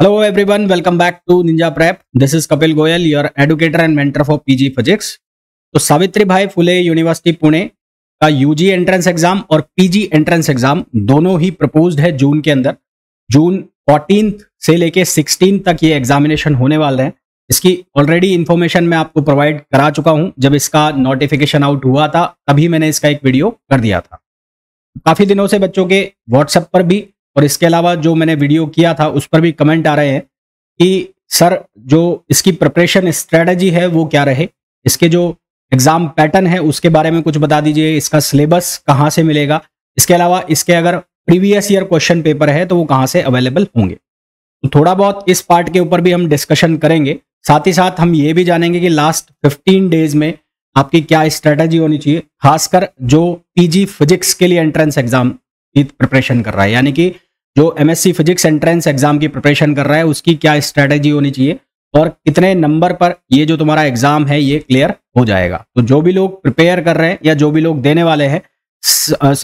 Hello everyone, welcome back to Ninja Prep. This is Kapil Goyal, your educator and mentor for PG Physics. तो Savitribai Phule university Pune का UG entrance exam और PG entrance exam दोनों ही proposed है जून के अंदर. जून 14 से लेके 16 तक ये एग्जामिनेशन होने वाले हैं. इसकी ऑलरेडी इंफॉर्मेशन मैं आपको प्रोवाइड करा चुका हूँ. जब इसका नोटिफिकेशन आउट हुआ था तभी मैंने इसका एक वीडियो कर दिया था. काफ़ी दिनों से बच्चों के व्हाट्सएप पर भी और इसके अलावा जो मैंने वीडियो किया था, उस पर भी कमेंट आ रहे हैं कि, सर, जो इसकी प्रिपरेशन स्ट्रेटजी है, वो क्या रहे? इसके जो एग्ज़ाम पैटर्न है, उसके बारे में कुछ बता दीजिए, इसका सिलेबस कहाँ से मिलेगा? इसके अलावा इसके अगर प्रीवियस ईयर क्वेश्चन पेपर है तो वो कहाँ से अवेलेबल होंगे? तो थोड़ा बहुत इस पार्ट के ऊपर भी हम डिस्कशन करेंगे। साथ ही साथ हम ये भी जानेंगे कि लास्ट 15 डेज़ में आपकी क्या स्ट्रेटजी होनी चाहिए, खासकर जो पीजी फिजिक्स के लिए एंट्रेंस एग्ज़ाम की प्रिपरेशन कर रहा है। यानी कि जो एमएससी फिजिक्स एंट्रेंस एग्ज़ाम की प्रिपरेशन कर रहा है, उसकी क्या स्ट्रेटेजी होनी चाहिए और कितने नंबर पर ये जो तुम्हारा एग्ज़ाम है, ये क्लियर हो जाएगा। तो जो भी लोग प्रिपेयर कर रहे हैं या जो भी लोग देने वाले हैं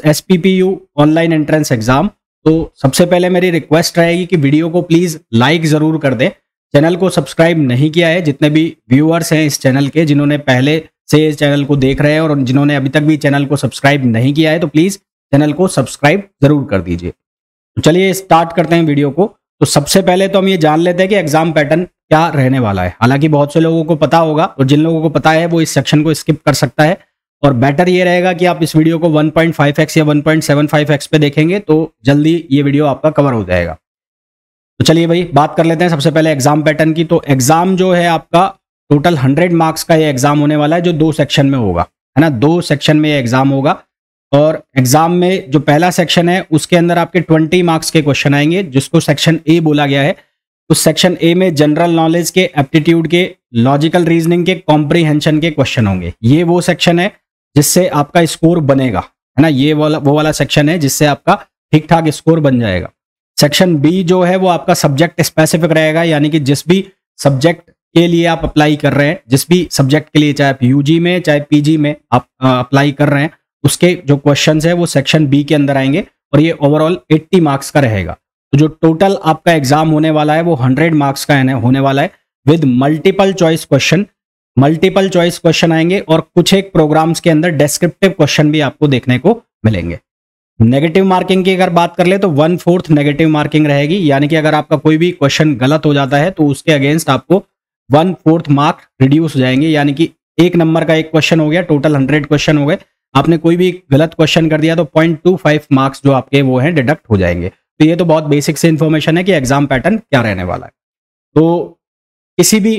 S P P U online entrance exam तो सबसे पहले मेरी रिक्वेस्ट रहेगी कि वीडियो को प्लीज़ लाइक ज़रूर कर दें। चैनल को सब्सक्राइब नहीं किया है, जितने भी व्यूअर्स हैं इस चैनल के, जिन्होंने पहले से इस चैनल को देख रहे हैं और जिन्होंने अभी तक भी चैनल को सब्सक्राइब नहीं किया है तो प्लीज़ चैनल को सब्सक्राइब ज़रूर कर दीजिए। चलिए स्टार्ट करते हैं वीडियो को। तो सबसे पहले तो हम ये जान लेते हैं कि एग्ज़ाम पैटर्न क्या रहने वाला है। हालाँकि बहुत से लोगों को पता होगा और जिन लोगों को पता है, वो इस सेक्शन को स्किप कर सकता है। और बेटर ये रहेगा कि आप इस वीडियो को 1.5x या 1.75x पे देखेंगे तो जल्दी ये वीडियो आपका कवर हो जाएगा। तो चलिए भाई, बात कर लेते हैं सबसे पहले एग्ज़ाम पैटर्न की। तो एग्ज़ाम जो है आपका टोटल हंड्रेड मार्क्स का ये एग्ज़ाम होने वाला है, जो दो सेक्शन में होगा। है ना? दो सेक्शन में ये एग्ज़ाम होगा। और एग्ज़ाम में जो पहला सेक्शन है, उसके अंदर आपके ट्वेंटी मार्क्स के क्वेश्चन आएँगे, जिसको सेक्शन ए बोला गया है। उस सेक्शन ए में जनरल नॉलेज के एप्टीट्यूड के लॉजिकल रीजनिंग के कॉम्प्रीहेंशन के क्वेश्चन होंगे। ये वो सेक्शन है जिससे आपका स्कोर बनेगा, है ना? ये वाला, वो वाला सेक्शन है जिससे आपका ठीक ठाक स्कोर बन जाएगा। सेक्शन बी जो है, वो आपका सब्जेक्ट स्पेसिफिक रहेगा, यानी कि जिस भी सब्जेक्ट के लिए आप अप्लाई कर रहे हैं, जिस भी सब्जेक्ट के लिए, चाहे आप यूजी में, चाहे पीजी में आप अप्लाई कर रहे हैं उसके जो क्वेश्चन है, वो सेक्शन बी के अंदर आएँगे और ये ओवरऑल 80 मार्क्स का रहेगा। तो जो टोटल आपका एग्ज़ाम होने वाला है, वो 100 मार्क्स का है, होने वाला है with multiple choice question multiple choice question आएँगे और कुछ एक प्रोग्राम्स के अंदर डेस्क्रिप्टिव क्वेश्चन भी आपको देखने को मिलेंगे। नेगेटिव मार्किंग की अगर बात कर ले तो वन फोर्थ नेगेटिव मार्किंग रहेगी। यानी कि अगर आपका कोई भी क्वेश्चन गलत हो जाता है तो उसके अगेंस्ट आपको वन फोर्थ मार्क रिड्यूस हो जाएँगे। यानी कि एक नंबर का एक क्वेश्चन हो गया टोटल हंड्रेड क्वेश्चन हो गए। आपने कोई भी गलत क्वेश्चन कर दिया तो पॉइंट टू फाइव मार्क्स जो आपके वो हैं डिडक्ट हो जाएँगे। तो ये तो बहुत बेसिक से इन्फॉर्मेशन है कि एग्ज़ाम पैटर्न क्या रहने वाला है। तो किसी भी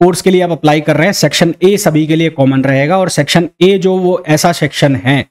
कोर्स के लिए आप अप्लाई कर रहे हैं सेक्शन ए सभी के लिए कॉमन रहेगा और सेक्शन ए जो वो ऐसा सेक्शन है,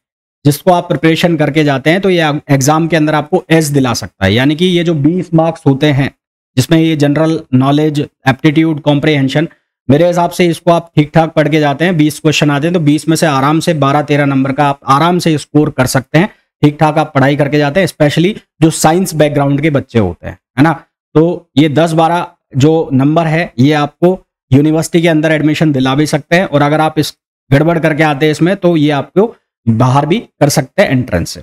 जिसको आप प्रिपरेशन करके जाते हैं तो ये एग्ज़ाम के अंदर आपको एस दिला सकता है। यानी कि ये जो 20 मार्क्स होते हैं, जिसमें ये जनरल नॉलेज एप्टीट्यूड कॉम्प्रिहेंशन मेरे हिसाब से इसको आप ठीक ठाक पढ़ के जाते हैं, बीस क्वेश्चन आते हैं तो बीस में से आराम से बारह तेरह नंबर का आप आराम से स्कोर कर सकते हैं। ठीक ठाक आप पढ़ाई करके जाते हैं स्पेशली जो साइंस बैकग्राउंड के बच्चे होते हैं, है ना? तो ये दस बारह जो नंबर है, ये आपको यूनिवर्सिटी के अंदर एडमिशन दिला भी सकते हैं और अगर आप इस गड़बड़ करके आते हैं इसमें तो ये आपको बाहर भी कर सकते हैं एंट्रेंस से।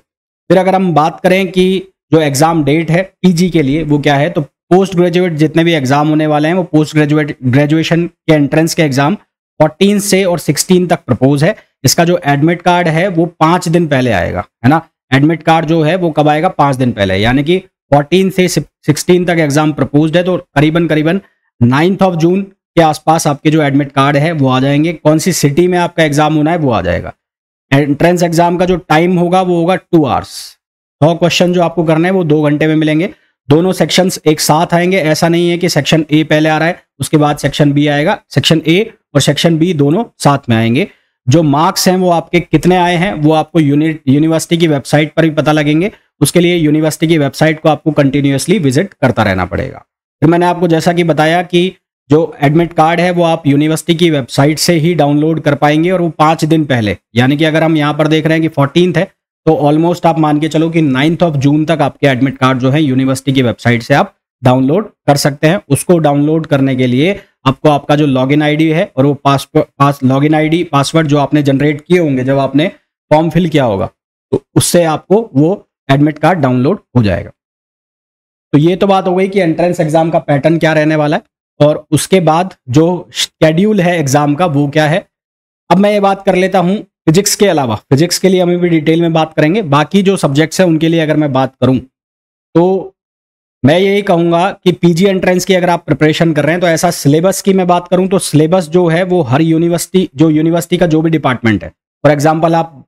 फिर अगर हम बात करें कि जो एग्ज़ाम डेट है पीजी के लिए वो क्या है तो पोस्ट ग्रेजुएट जितने भी एग्ज़ाम होने वाले हैं, वो पोस्ट ग्रेजुएट ग्रेजुएशन के एंट्रेंस के एग्ज़ाम 14 से और 16 तक प्रपोज है। इसका जो एडमिट कार्ड है, वो पाँच दिन पहले आएगा, है ना? एडमिट कार्ड जो है, वो कब आएगा? पाँच दिन पहले। यानी कि 14 से 16 तक एग्ज़ाम प्रपोज है तो करीबन करीबन नाइन्थ ऑफ़ जून के आसपास आपके जो एडमिट कार्ड है, वो आ जाएँगे। कौन सी सिटी में आपका एग्ज़ाम होना है, वो आ जाएगा। एंट्रेंस एग्ज़ाम का जो टाइम होगा, वो होगा टू आवर्स सौ क्वेश्चन जो आपको करना है, वो दो घंटे में मिलेंगे। दोनों सेक्शंस एक साथ आएँगे। ऐसा नहीं है कि सेक्शन ए पहले आ रहा है, उसके बाद सेक्शन बी आएगा। सेक्शन ए और सेक्शन बी दोनों साथ में आएँगे। जो मार्क्स हैं वो आपके कितने आए हैं, वो आपको यूनिवर्सिटी की वेबसाइट पर भी पता लगेंगे। उसके लिए यूनिवर्सिटी की वेबसाइट को आपको कंटिन्यूसली विज़िट करता रहना पड़ेगा। फिर मैंने आपको जैसा कि बताया कि जो एडमिट कार्ड है, वो आप यूनिवर्सिटी की वेबसाइट से ही डाउनलोड कर पाएँगे और वो पाँच दिन पहले, यानी कि अगर हम यहाँ पर देख रहे हैं कि फोर्टीन है तो ऑलमोस्ट आप मान के चलो कि नाइन्थ ऑफ़ जून तक आपके एडमिट कार्ड जो है यूनिवर्सिटी की वेबसाइट से आप डाउनलोड कर सकते हैं। उसको डाउनलोड करने के लिए आपको आपका जो लॉगिन आईडी है और वो password pass login ID password जो आपने जनरेट किए होंगे, जब आपने फॉर्म फिल किया होगा तो उससे आपको वो एडमिट कार्ड डाउनलोड हो जाएगा। तो ये तो बात हो गई कि एंट्रेंस एग्ज़ाम का पैटर्न क्या रहने वाला है और उसके बाद जो शेड्यूल है एग्ज़ाम का वो क्या है। अब मैं ये बात कर लेता हूँ फिजिक्स के अलावा, फिजिक्स के लिए हम भी डिटेल में बात करेंगे। बाकी जो सब्जेक्ट्स हैं, उनके लिए अगर मैं बात करूँ तो मैं यही कहूँगा कि पीजी एंट्रेंस की अगर आप प्रिपरेशन कर रहे हैं तो ऐसा सिलेबस की मैं बात करूँ तो सिलेबस जो है, वो हर यूनिवर्सिटी, जो यूनिवर्सिटी का जो भी डिपार्टमेंट है। फॉर एग्ज़ाम्पल आप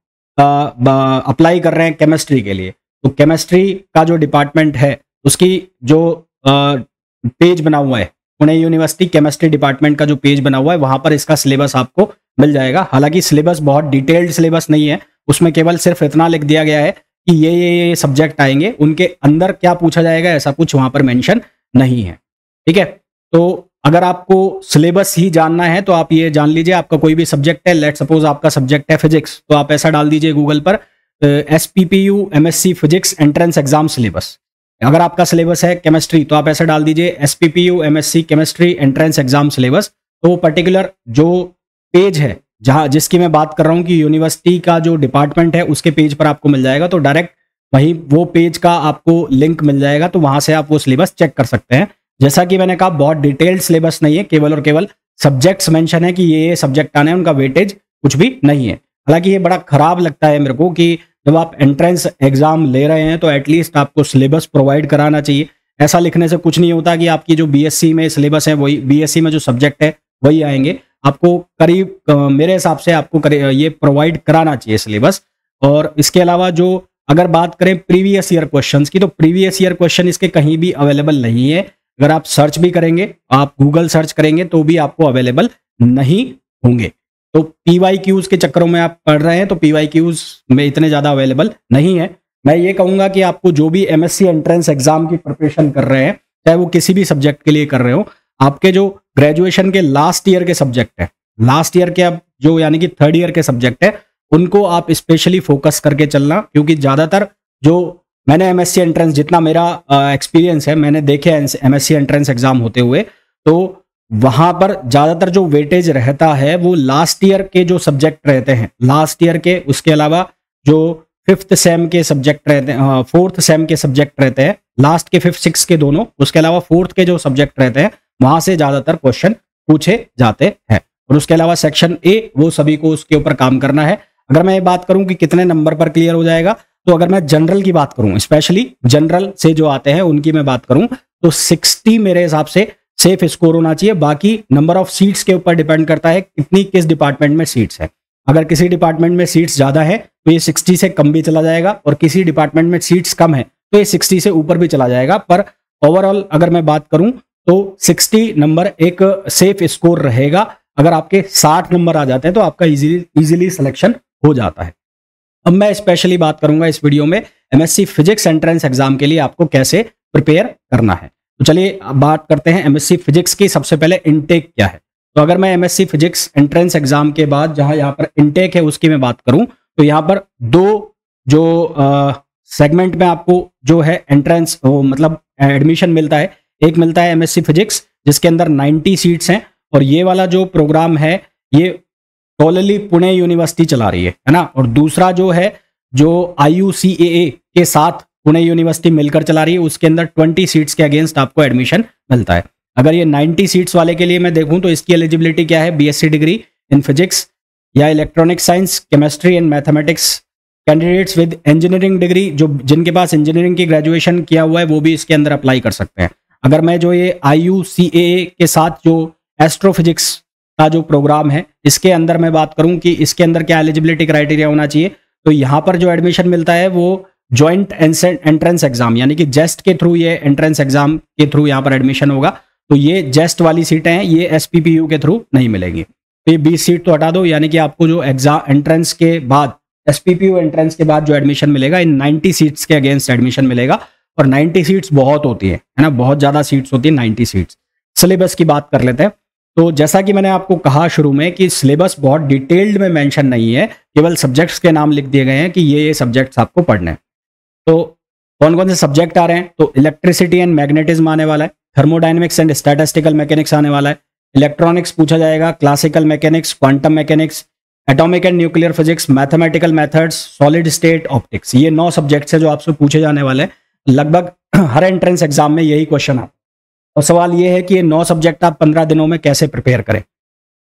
अप्लाई कर रहे हैं केमिस्ट्री के लिए तो केमिस्ट्री का जो डिपार्टमेंट है, उसकी जो पेज बना हुआ है, पुणे यूनिवर्सिटी केमिस्ट्री डिपार्टमेंट का जो पेज बना हुआ है, वहाँ पर इसका सिलेबस आपको मिल जाएगा। हालाँकि सिलेबस बहुत डिटेल्ड सिलेबस नहीं है। उसमें केवल सिर्फ़ इतना लिख दिया गया है कि ये ये ये सब्जेक्ट आएँगे। उनके अंदर क्या पूछा जाएगा ऐसा कुछ वहाँ पर मेंशन नहीं है। ठीक है? तो अगर आपको सिलेबस ही जानना है तो आप ये जान लीजिए, आपका कोई भी सब्जेक्ट है लेट सपोज़ आपका सब्जेक्ट है फिजिक्स तो आप ऐसा डाल दीजिए गूगल पर S P P U M S C physics entrance exam syllabus अगर आपका सिलेबस है केमिस्ट्री तो आप ऐसा डाल दीजिए S P P U M S C chemistry entrance exam syllabus तो पर्टिकुलर जो पेज है, जहाँ जिसकी मैं बात कर रहा हूँ कि यूनिवर्सिटी का जो डिपार्टमेंट है, उसके पेज पर आपको मिल जाएगा। तो डायरेक्ट वही वो पेज का आपको लिंक मिल जाएगा तो वहाँ से आप वो सिलेबस चेक कर सकते हैं। जैसा कि मैंने कहा, बहुत डिटेल्ड सिलेबस नहीं है, केवल और केवल सब्जेक्ट्स मेंशन है कि ये ये सब्जेक्ट आने हैं, उनका वेटेज कुछ भी नहीं है। हालाँकि ये बड़ा खराब लगता है मेरे को कि जब आप एंट्रेंस एग्ज़ाम ले रहे हैं तो एटलीस्ट आपको सिलेबस प्रोवाइड कराना चाहिए। ऐसा लिखने से कुछ नहीं होता कि आपकी जो बीएससी में सिलेबस है, वही बीएससी में जो सब्जेक्ट है, वही आएँगे। आपको करीब मेरे हिसाब से आपको ये प्रोवाइड कराना चाहिए सिलेबस और इसके अलावा जो अगर बात करें प्रीवियस ईयर क्वेश्चंस की तो प्रीवियस ईयर क्वेश्चन इसके कहीं भी अवेलेबल नहीं है। अगर आप सर्च भी करेंगे, आप गूगल सर्च करेंगे तो भी आपको अवेलेबल नहीं होंगे। तो पी वाई क्यूज के चक्करों में आप पढ़ रहे हैं तो पी वाई क्यूज में इतने ज़्यादा अवेलेबल नहीं है। मैं ये कहूँगा कि आपको जो भी एमएससी एंट्रेंस एग्ज़ाम की प्रिपरेशन कर रहे हैं, चाहे वो किसी भी सब्जेक्ट के लिए कर रहे हो आपके जो ग्रेजुएशन के लास्ट ईयर के सब्जेक्ट है। लास्ट ईयर के अब जो यानी कि थर्ड ईयर के सब्जेक्ट है, उनको आप स्पेशली फोकस करके चलना, क्योंकि ज़्यादातर जो मैंने एमएससी एंट्रेंस जितना मेरा एक्सपीरियंस है, मैंने देखे एमएससी एंट्रेंस एग्ज़ाम होते हुए तो वहाँ पर ज़्यादातर जो वेटेज रहता है, वो लास्ट ईयर के जो सब्जेक्ट रहते हैं। लास्ट ईयर के, उसके अलावा जो फिफ्थ सेम के सब्जेक्ट रहते हैं फोर्थ सेम के सब्जेक्ट रहते हैं लास्ट के फिफ्थ सिक्स के दोनों, उसके अलावा फोर्थ के जो सब्जेक्ट रहते हैं वहाँ से ज़्यादातर क्वेश्चन पूछे जाते हैं। और उसके अलावा सेक्शन ए वो सभी को उसके ऊपर काम करना है। अगर मैं ये बात करूँ कि कितने नंबर पर क्लियर हो जाएगा तो अगर मैं जनरल की बात करूँ स्पेशली जनरल से जो आते हैं, उनकी मैं बात करूँ तो 60 मेरे हिसाब से सेफ़ स्कोर होना चाहिए। बाकी नंबर ऑफ़ सीट्स के ऊपर डिपेंड करता है कितनी, किस डिपार्टमेंट में सीट्स है। अगर किसी डिपार्टमेंट में सीट्स ज़्यादा है तो ये 60 से कम भी चला जाएगा, और किसी डिपार्टमेंट में सीट्स कम है तो ये 60 से ऊपर भी चला जाएगा। पर ओवरऑल अगर मैं बात करूँ तो 60 नंबर एक सेफ़ स्कोर रहेगा। अगर आपके 60 नंबर आ जाते हैं तो आपका इजीली इजीली सिलेक्शन हो जाता है। अब मैं स्पेशली बात करूँगा इस वीडियो में एमएससी फिजिक्स एंट्रेंस एग्ज़ाम के लिए आपको कैसे प्रिपेयर करना है। तो चलिए बात करते हैं एमएससी फिजिक्स की। सबसे पहले इनटेक क्या है? तो अगर मैं एमएससी फिजिक्स एंट्रेंस एग्ज़ाम के बाद जहाँ यहाँ पर इनटेक है उसकी मैं बात करूँ तो यहाँ पर दो जो सेगमेंट में आपको जो है एंट्रेंस मतलब एडमिशन मिलता है। एक मिलता है एमएससी फिजिक्स जिसके अंदर 90 सीट्स हैं और ये वाला जो प्रोग्राम है, ये टोलली पुणे यूनिवर्सिटी चला रही है है ना? और दूसरा जो है, जो आई के साथ पुणे यूनिवर्सिटी मिलकर चला रही है, उसके अंदर 20 सीट्स के अगेंस्ट आपको एडमिशन मिलता है। अगर ये 90 सीट्स वाले के लिए मैं देखूँ तो इसकी एलिजिबिलिटी क्या है? बीएससी डिग्री इन फिजिक्स या electronic science, chemistry and mathematics candidates with engineering degree, जो जिनके पास इंजीनियरिंग की ग्रेजुएशन किया हुआ है, वो भी इसके अंदर अप्लाई कर सकते हैं। अगर मैं जो ये आई के साथ जो एस्ट्रोफिजिक्स का जो प्रोग्राम है, इसके अंदर मैं बात करूँ कि इसके अंदर क्या एलिजिबिलिटी क्राइटेरिया होना चाहिए तो यहाँ पर जो एडमिशन मिलता है वो ज्वाइंट एंट्रेंस एग्ज़ाम यानी कि जेस्ट के थ्रू ये एंट्रेंस एग्ज़ाम के थ्रू यहाँ पर एडमिशन होगा। तो ये जेस्ट वाली सीटें हैं, ये SPPU के थ्रू नहीं मिलेंगी। तो ये बीस सीट तो हटा दो, यानी कि आपको जो एग्ज़ाम एंट्रेंस के बाद SPPU एंट्रेंस के बाद जो एडमिशन मिलेगा, इन 90 सीट्स के अगेंस्ट एडमिशन मिलेगा। और 90 सीट्स बहुत होती है है ना? बहुत ज़्यादा सीट्स होती है 90 सीट्स। सिलेबस की बात कर लेते हैं। तो जैसा कि मैंने आपको कहा शुरू में कि सिलेबस बहुत डिटेल्ड में मेंशन नहीं है, केवल सब्जेक्ट्स के नाम लिख दिए गए हैं कि ये ये सब्जेक्ट्स आपको पढ़ने हैं। तो कौन कौन से सब्जेक्ट आ रहे हैं? तो इलेक्ट्रिसिटी एंड मैग्नेटिज्म आने वाला है थर्मोडाइनमिक्स एंड स्टैटिस्टिकल मैकेनिक्स आने वाला है, इलेक्ट्रॉनिक्स पूछा जाएगा, classical mechanics, quantum mechanics, atomic and nuclear physics, mathematical methods, solid state optics. ये नौ सब्जेक्ट्स है जो आपसे पूछे जाने वाले हैं। लगभग हर एंट्रेंस एग्ज़ाम में यही क्वेश्चन आता और सवाल ये है कि ये नौ सब्जेक्ट आप पंद्रह दिनों में कैसे प्रिपेयर करें?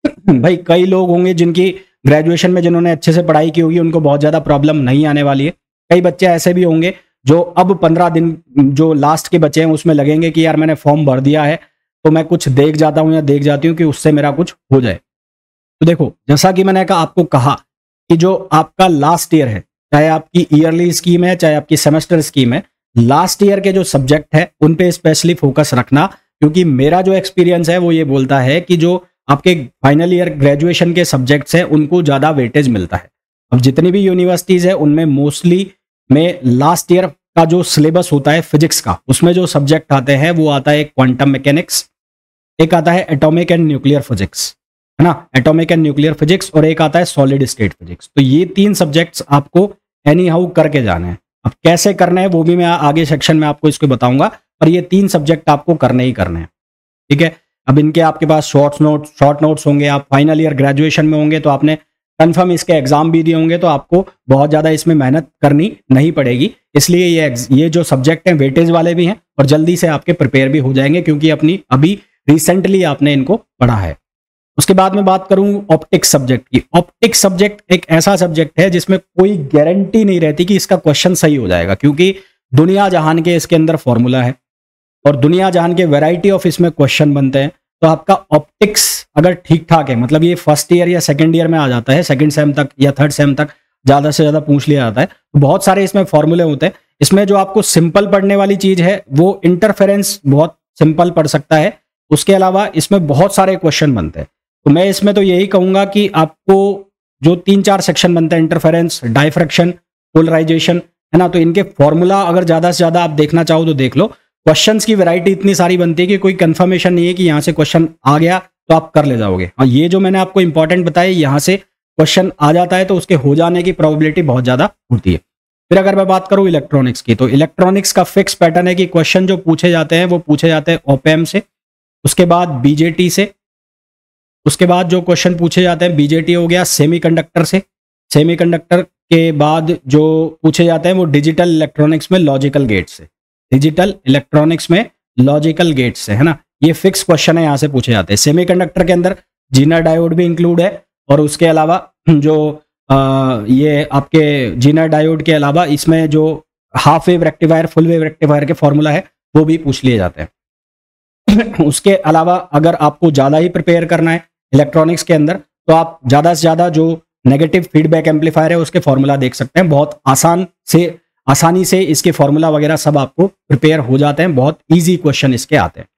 भाई, कई लोग होंगे जिनकी ग्रेजुएशन में जिन्होंने अच्छे से पढ़ाई की होगी, उनको बहुत ज़्यादा प्रॉब्लम नहीं आने वाली है। कई बच्चे ऐसे भी होंगे जो अब पंद्रह दिन, जो लास्ट के बचे हैं, उसमें लगेंगे कि यार मैंने फॉर्म भर दिया है तो मैं कुछ देख जाता हूँ या देख जाती हूँ कि उससे मेरा कुछ हो जाए। तो देखो, जैसा कि मैंने कहा, आपको कहा कि जो आपका लास्ट ईयर है, चाहे आपकी ईयरली स्कीम है, चाहे आपकी सेमेस्टर स्कीम है लास्ट ईयर के जो सब्जेक्ट है, उन पे स्पेशली फोकस रखना, क्योंकि मेरा जो एक्सपीरियंस है, वो ये बोलता है कि जो आपके फाइनल ईयर ग्रेजुएशन के सब्जेक्ट्स हैं, उनको ज़्यादा वेटेज मिलता है। अब जितनी भी यूनिवर्सिटीज़ है, उनमें मोस्टली में लास्ट ईयर का जो सिलेबस होता है फिजिक्स का, उसमें जो सब्जेक्ट आते हैं, वो आता है क्वांटम मैकेनिक्स एक आता है एटॉमिक एंड न्यूक्लियर फिजिक्स है ना? एटॉमिक एंड न्यूक्लियर फिजिक्स और एक आता है सॉलिड स्टेट फिजिक्स तो ये तीन सब्जेक्ट्स आपको एनी हाउ करके जाने हैं। अब कैसे करने हैं वो भी मैं आगे सेक्शन में आपको इसको बताऊँगा, पर ये तीन सब्जेक्ट आपको करने ही करने हैं। ठीक है? अब इनके आपके पास शॉर्ट नोट शॉर्ट नोट्स होंगे, आप फाइनल ईयर ग्रेजुएशन में होंगे तो आपने कन्फर्म इसके एग्ज़ाम भी दिए होंगे तो आपको बहुत ज़्यादा इसमें मेहनत करनी नहीं पड़ेगी। इसलिए ये ये जो सब्जेक्ट हैं वेटेज वाले भी हैं, और जल्दी से आपके प्रिपेयर भी हो जाएँगे, क्योंकि अपनी, अभी रिसेंटली आपने इनको पढ़ा है। उसके बाद में बात करूँ ऑप्टिक्स सब्जेक्ट की। ऑप्टिक्स सब्जेक्ट एक ऐसा सब्जेक्ट है जिसमें कोई गारंटी नहीं रहती कि इसका क्वेश्चन सही हो जाएगा, क्योंकि दुनिया जहान के इसके अंदर फॉर्मूला है और दुनिया जहान के वेराइटी ऑफ़ इसमें क्वेश्चन बनते हैं। तो आपका ऑप्टिक्स अगर ठीक ठाक है मतलब ये फ़र्स्ट ईयर या सेकंड ईयर में आ जाता है सेकेंड सेम तक या थर्ड सेम तक ज़्यादा से ज़्यादा पूछ लिया जाता है तो बहुत सारे इसमें फॉर्मूले होते हैं। इसमें जो आपको सिंपल पढ़ने वाली चीज़ है, वो इंटरफेरेंस बहुत सिंपल पढ़ सकता है। उसके अलावा इसमें बहुत सारे क्वेश्चन बनते हैं। तो मैं इसमें तो यही कहूँगा कि आपको जो तीन चार सेक्शन बनते हैं इंटरफेरेंस डाइफ्रेक्शन पोलराइजेशन है ना? तो इनके फॉर्मूला अगर ज़्यादा से ज़्यादा आप देखना चाहो तो देख लो। क्वेश्चंस की वैरायटी इतनी सारी बनती है कि कोई कंफर्मेशन नहीं है कि यहाँ से क्वेश्चन आ गया तो आप कर ले जाओगे। और ये जो मैंने आपको इंपॉर्टेंट बताया, यहाँ से क्वेश्चन आ जाता है तो उसके हो जाने की प्रोबेबिलिटी बहुत ज़्यादा होती है। फिर अगर मैं बात करूँ इलेक्ट्रॉनिक्स की तो इलेक्ट्रॉनिक्स का फिक्स पैटर्न है कि क्वेश्चन जो पूछे जाते हैं, वो पूछे जाते हैं ओपेम से, उसके बाद बीजेटी से उसके बाद जो क्वेश्चन पूछे जाते हैं बीजेटी हो गया सेमीकंडक्टर से। सेमीकंडक्टर के बाद जो पूछे जाते हैं वो डिजिटल इलेक्ट्रॉनिक्स में लॉजिकल गेट से। डिजिटल इलेक्ट्रॉनिक्स में लॉजिकल गेट से है ना? ये फिक्स क्वेश्चन है यहाँ से पूछे जाते हैं। सेमीकंडक्टर के अंदर जीना डायोड भी इंक्लूड है और उसके अलावा जो आ, ये आपके जीना डायोड के अलावा इसमें जो half wave rectifier full wave rectifier के फॉर्मूला है वो भी पूछ लिए जाते हैं। उसके अलावा अगर आपको ज़्यादा ही प्रिपेयर करना है इलेक्ट्रॉनिक्स के अंदर तो आप ज़्यादा से ज़्यादा जो नेगेटिव फीडबैक एम्पलीफायर है, उसके फॉर्मूला देख सकते हैं। बहुत आसान से, आसानी से इसके फॉर्मूला वगैरह सब आपको प्रिपेयर हो जाते हैं। बहुत ईजी क्वेश्चन इसके आते हैं।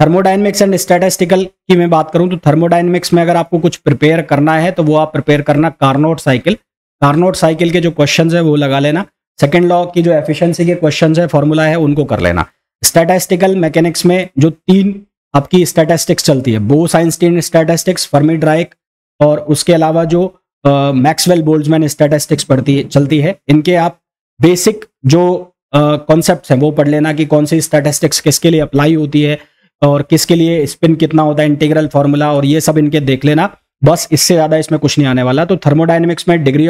थर्मोडाइनमिक्स एंड स्टैटिस्टिकल की मैं बात करूँ तो थर्मोडाइनमिक्स में अगर आपको कुछ प्रिपेयर करना है तो वो आप प्रिपेयर करना कार्नोट साइकिल कार्नोट साइकिल के जो क्वेश्चन है, वो लगा लेना। सेकेंड लॉ की जो एफिशिएंसी के क्वेश्चन है फॉर्मूला है, उनको कर लेना। स्टैटिस्टिकल मैकेनिक्स में जो तीन आपकी स्टैटिस्टिक्स चलती है। बो साइंसटीन स्टैटिस्टिक्स फर्मी ड्राइक और उसके अलावा जो मैक्सवेल बोल्ड्समैन स्टैटिस्टिक्स पढ़ती है, चलती है। इनके आप बेसिक जो कॉन्सेप्ट हैं, वो पढ़ लेना कि कौन सी स्टैटिस्टिक्स किसके लिए अप्लाई होती है और किसके लिए स्पिन कितना होता है इंटीग्रल फार्मूला और ये सब इनके देख लेना। बस इससे ज़्यादा इसमें कुछ नहीं आने वाला। तो थर्मोडाइनमिक्स में डिग्री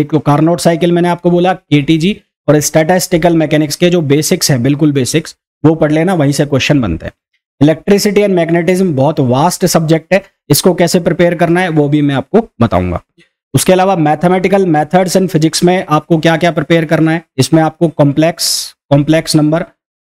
एक कार्नोट साइकिल मैंने आपको बोला के और स्टैटिस्टिकल मैकेनिक्स के जो बेसिक्स हैं, बिल्कुल बेसिक्स वो पढ़ लेना, वहीं से क्वेश्चन बनते हैं। इलेक्ट्रिसिटी एंड मैग्नेटिज्म बहुत वास्ट सब्जेक्ट है। इसको कैसे प्रिपेयर करना है, वो भी मैं आपको बताऊँगा। उसके अलावा मैथमेटिकल मेथड्स एंड फिजिक्स में आपको क्या क्या प्रिपेयर करना है, इसमें आपको कॉम्प्लेक्स कॉम्प्लेक्स नंबर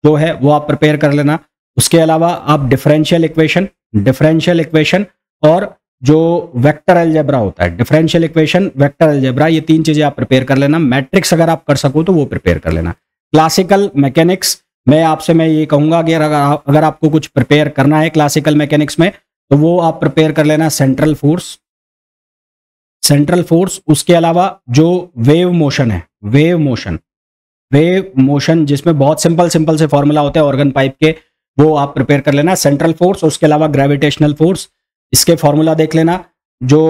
जो है, वो आप प्रिपेयर कर लेना। उसके अलावा आप डिफरेंशियल इक्वेशन डिफरेंशियल इक्वेशन और जो वेक्टर एल्जेब्रा होता है डिफरेंशियल इक्वेशन वेक्टर एल्जेब्रा ये तीन चीज़ें आप प्रिपेयर कर लेना। मैट्रिक्स अगर आप कर सको तो वो प्रिपेयर कर लेना। क्लासिकल मैकेनिक्स मैं आपसे, मैं ये कहूँगा कि अगर अगर आपको कुछ प्रिपेयर करना है क्लासिकल मैकेनिक्स में तो वो आप प्रिपेयर कर लेना सेंट्रल फोर्स सेंट्रल फोर्स उसके अलावा जो वेव मोशन है वेव मोशन वेव मोशन जिसमें बहुत सिंपल सिंपल से फॉर्मूला होते हैं ऑर्गन पाइप के, वो आप प्रिपेयर कर लेना। सेंट्रल फोर्स उसके अलावा ग्रेविटेशनल फोर्स इसके फॉर्मूला देख लेना। जो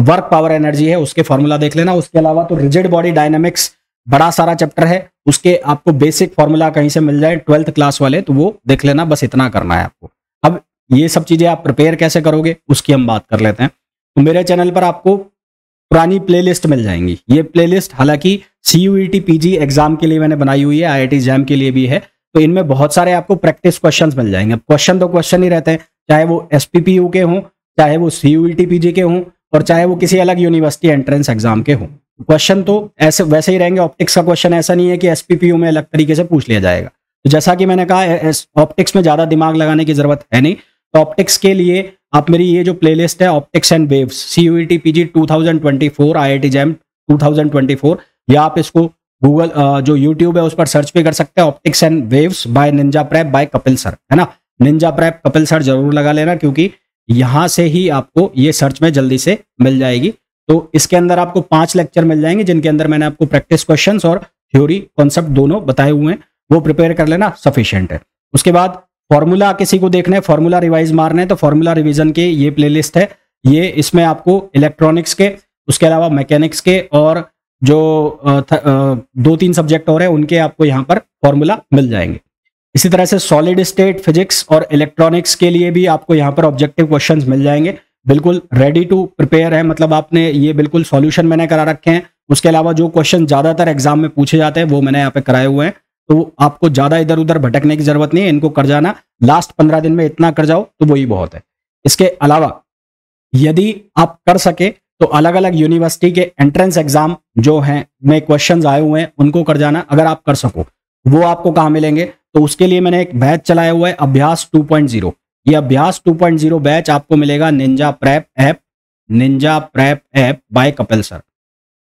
वर्क पावर एनर्जी है, उसके फॉर्मूला देख लेना। उसके अलावा तो रिजिड बॉडी डायनेमिक्स बड़ा सारा चैप्टर है, उसके आपको बेसिक फॉर्मूला कहीं से मिल जाए ट्वेल्थ क्लास वाले तो वो देख लेना, बस इतना करना है आपको। अब ये सब चीज़ें आप प्रिपेयर कैसे करोगे, उसकी हम बात कर लेते हैं। तो मेरे चैनल पर आपको पुरानी प्लेलिस्ट मिल जाएँगी। ये प्लेलिस्ट हालाँकि सी यू पीजी एग्ज़ाम के लिए मैंने बनाई हुई है आई जैम के लिए भी है तो इनमें बहुत सारे आपको प्रैक्टिस क्वेश्चंस मिल जाएँगे। क्वेश्चन तो क्वेश्चन ही रहते हैं, चाहे वो एस के हों, चाहे वो सी यू पीजी के हों और चाहे वो किसी अलग यूनिवर्सिटी एंट्रेंस एग्ज़ाम के हों। क्वेश्चन तो ऐसे, वैसे ही रहेंगे। ऑप्टिक्स का क्वेश्चन ऐसा नहीं है कि एसपीपीयू में अलग तरीके से पूछ लिया जाएगा। तो जैसा कि मैंने कहा ऑप्टिक्स में ज़्यादा दिमाग लगाने की ज़रूरत है नहीं। तो ऑप्टिक्स के लिए आप मेरी ये जो प्लेलिस्ट है optics and waves C U T P G two thousand twenty four I I T JAM two thousand twenty four या आप इसको गूगल जो यूट्यूब है, उस पर सर्च भी कर सकते हैं। Optics and waves by Ninja Prep by Kapil sir है ना? निंजा प्रैप कपिल सर ज़रूर लगा लेना, क्योंकि यहाँ से ही आपको ये सर्च में जल्दी से मिल जाएगी। तो इसके अंदर आपको पाँच लेक्चर मिल जाएँगे, जिनके अंदर मैंने आपको प्रैक्टिस क्वेश्चंस और थ्योरी कॉन्सेप्ट दोनों बताए हुए हैं। वो प्रिपेयर कर लेना सफिशियंट है। उसके बाद फॉर्मूला किसी को देखना है फॉर्मूला रिवाइज मारना है तो फॉर्मूला रिविजन के ये प्लेलिस्ट है। ये इसमें आपको इलेक्ट्रॉनिक्स के, उसके अलावा मैकेनिक्स के और जो दो तीन सब्जेक्ट और है, उनके आपको यहाँ पर फॉर्मूला मिल जाएँगे। इसी तरह से सॉलिड स्टेट फिजिक्स और इलेक्ट्रॉनिक्स के लिए भी आपको यहाँ पर ऑब्जेक्टिव क्वेश्चंस मिल जाएँगे। बिल्कुल रेडी टू प्रिपेयर है। मतलब आपने ये बिल्कुल सॉल्यूशन मैंने करा रखे हैं। उसके अलावा जो क्वेश्चन ज़्यादातर एग्ज़ाम में पूछे जाते हैं, वो मैंने यहाँ पे कराए हुए हैं। तो आपको ज़्यादा इधर उधर भटकने की ज़रूरत नहीं है। इनको कर जाना। लास्ट पंद्रह दिन में इतना कर जाओ तो वही बहुत है। इसके अलावा, यदि आप कर सके तो अलग अलग यूनिवर्सिटी के एंट्रेंस एग्ज़ाम जो हैं, में क्वेश्चंस आए हुए हैं, उनको कर जाना। अगर आप कर सको, वो आपको कहाँ मिलेंगे? तो उसके लिए मैंने एक बैच चलाया हुआ है, अभ्यास 2.0 ये अभ्यास 2.0 बैच आपको मिलेगा Ninja Prep app Ninja Prep app by Kapil sir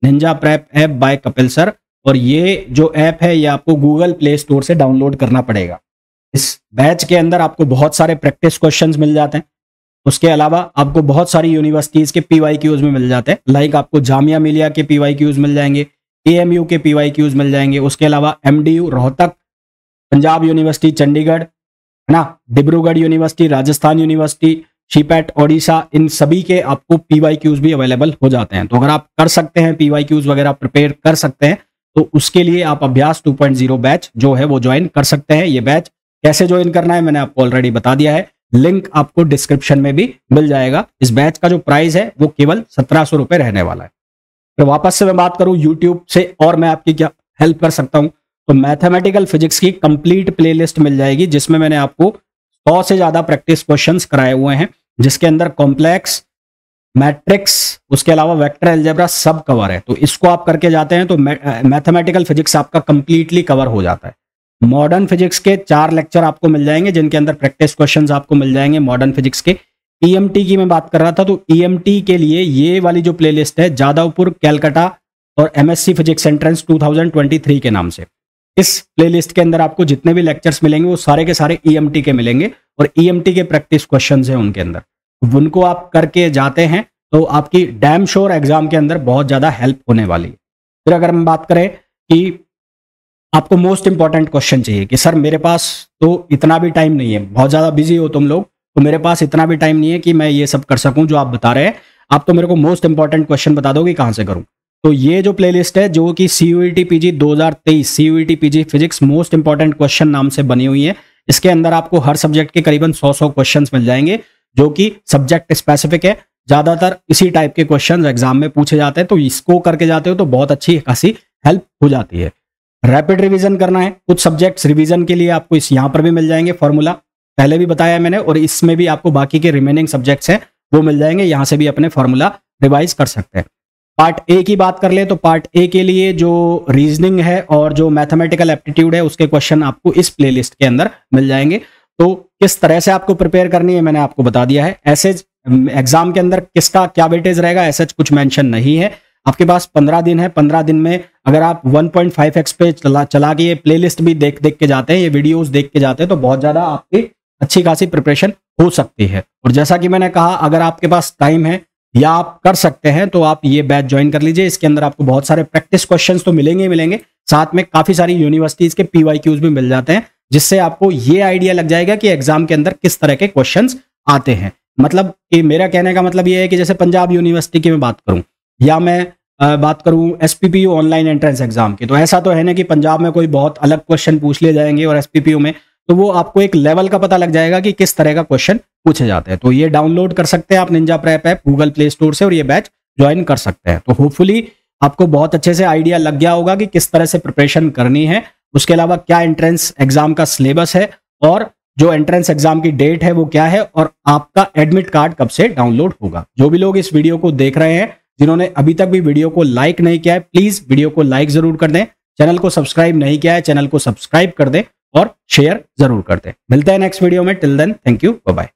Ninja Prep app by Kapil sir और ये जो ऐप है, ये आपको गूगल प्ले स्टोर से डाउनलोड करना पड़ेगा। इस बैच के अंदर आपको बहुत सारे प्रैक्टिस क्वेश्चंस मिल जाते हैं। उसके अलावा आपको बहुत सारी यूनिवर्सिटीज के पी वाई क्यूज में मिल जाते हैं। लाइक आपको जामिया मिलिया के पी वाई मिल जाएँगे ए एम यू के पी वाई मिल जाएँगे। उसके अलावा M D U Rohtak Punjab University Chandigarh, है ना? डिब्रूगढ़ यूनिवर्सिटी राजस्थान यूनिवर्सिटी शीपैट ओडिशा, इन सभी के आपको पी वाई क्यूज भी अवेलेबल हो जाते हैं। तो अगर आप कर सकते हैं पी वाई क्यूज वगैरह प्रिपेयर कर सकते हैं तो उसके लिए आप अभ्यास 2.0 बैच जो है वो ज्वाइन कर सकते हैं। ये बैच कैसे ज्वाइन करना है मैंने आपको ऑलरेडी बता दिया है। लिंक आपको डिस्क्रिप्शन में भी मिल जाएगा। इस बैच का जो प्राइस है वो केवल सत्रह सौ रहने वाला है। फिर तो वापस से मैं बात करूँ यूट्यूब से और मैं आपकी क्या हेल्प कर सकता हूँ। तो मैथमेटिकल फिजिक्स की कंप्लीट प्लेलिस्ट मिल जाएगी, जिसमें मैंने आपको सौ से ज़्यादा प्रैक्टिस क्वेश्चंस कराए हुए हैं, जिसके अंदर कॉम्प्लेक्स मैट्रिक्स उसके अलावा वेक्टर एल्जेब्रा सब कवर है। तो इसको आप करके जाते हैं तो मैथमेटिकल फिजिक्स आपका कंप्लीटली कवर हो जाता है। मॉडर्न फिजिक्स के चार लेक्चर आपको मिल जाएँगे, जिनके अंदर प्रैक्टिस क्वेश्चंस आपको मिल जाएँगे मॉडर्न फिजिक्स के। ईएमटी e की मैं बात कर रहा था तो ईएमटी e के लिए ये वाली जो प्लेलिस्ट है, जादवपुर, कैलकाटा और एमएससी फिजिक्स एंट्रेंस 2023 के नाम से। इस प्लेलिस्ट के अंदर आपको जितने भी लेक्चर्स मिलेंगे, वो सारे के सारे ईएमटी e के मिलेंगे और ईएमटी के प्रैक्टिस क्वेश्चन है उनके अंदर। उनको आप करके जाते हैं तो आपकी डैम श्योर एग्ज़ाम के अंदर बहुत ज़्यादा हेल्प होने वाली है। फिर अगर हम बात करें कि आपको मोस्ट इंपॉर्टेंट क्वेश्चन चाहिए कि, सर, मेरे पास तो इतना भी टाइम नहीं है, बहुत ज़्यादा बिज़ी हो तुम लोग तो मेरे पास इतना भी टाइम नहीं है कि मैं ये सब कर सकूँ जो आप बता रहे हैं। आप तो मेरे को मोस्ट इंपॉर्टेंट क्वेश्चन बता दो कि कहाँ से करूँ? तो ये जो प्लेलिस्ट है, जो कि C U T PG 2023 C U T PG physics most important question नाम से बनी हुई है। इसके अंदर आपको हर सब्जेक्ट के करीबन 100 सौ क्वेश्चन मिल जाएँगे, जो कि सब्जेक्ट स्पेसिफिक है। ज़्यादातर इसी टाइप के क्वेश्चन एग्ज़ाम में पूछे जाते हैं तो इसको करके जाते हो तो बहुत अच्छी खासी हेल्प हो जाती है। रैपिड रिवीजन करना है, कुछ सब्जेक्ट्स रिवीजन के लिए आपको इस यहाँ पर भी मिल जाएँगे फॉर्मूला पहले भी बताया मैंने, और इसमें भी आपको बाकी के रिमेनिंग सब्जेक्ट्स हैं, वो मिल जाएँगे, यहाँ से भी अपने फॉर्मूला रिवाइज कर सकते हैं। पार्ट ए की बात कर ले तो पार्ट ए के लिए जो रीजनिंग है और जो मैथमेटिकल एप्टीट्यूड है, उसके क्वेश्चन आपको इस प्लेलिस्ट के अंदर मिल जाएँगे। तो किस तरह से आपको प्रिपेयर करनी है, मैंने आपको बता दिया है। ऐसे एग्ज़ाम के अंदर किसका क्या वेटेज रहेगा ऐसा कुछ मेंशन नहीं है। आपके पास पंद्रह दिन है, पंद्रह दिन में अगर आप 1.5 एक्स पे चला चला के ये प्लेलिस्ट भी देख देख के जाते हैं, ये वीडियोस देख के जाते हैं तो बहुत ज़्यादा आपकी अच्छी खासी प्रिपरेशन हो सकती है। और जैसा कि मैंने कहा, अगर आपके पास टाइम है या आप कर सकते हैं तो आप ये बैच ज्वाइन कर लीजिए। इसके अंदर आपको बहुत सारे प्रैक्टिस क्वेश्चंस तो मिलेंगे ही मिलेंगे। साथ में काफ़ी सारी यूनिवर्सिटीज के पीवाई क्यूज भी मिल जाते हैं, जिससे आपको ये आइडिया लग जाएगा कि एग्ज़ाम के अंदर किस तरह के क्वेश्चन आते हैं। मतलब कि मेरा कहने का मतलब ये है कि जैसे पंजाब यूनिवर्सिटी की मैं बात करूँ, या मैं बात करूँ एसपीपीयू ऑनलाइन एंट्रेंस एग्ज़ाम की तो ऐसा तो है ना कि पंजाब में कोई बहुत अलग क्वेश्चन पूछ लिए जाएँगे और एसपीपीयू में तो वो आपको एक लेवल का पता लग जाएगा कि किस तरह का क्वेश्चन पूछे जाते हैं। तो ये डाउनलोड कर सकते हैं आप Ninja Prep app Google Play Store से और ये बैच ज्वाइन कर सकते हैं। तो होपफुली आपको बहुत अच्छे से आइडिया लग गया होगा कि किस तरह से प्रिपरेशन करनी है। उसके अलावा क्या एंट्रेंस एग्ज़ाम का सिलेबस है और जो एंट्रेंस एग्ज़ाम की डेट है वो क्या है और आपका एडमिट कार्ड कब से डाउनलोड होगा। जो भी लोग इस वीडियो को देख रहे हैं, जिन्होंने अभी तक भी वीडियो को लाइक नहीं किया है प्लीज़ वीडियो को लाइक ज़रूर कर दें। चैनल को सब्सक्राइब नहीं किया है, चैनल को सब्सक्राइब कर दें। और शेयर ज़रूर कर दें मिलते हैं नेक्स्ट वीडियो में। Till then thank you bye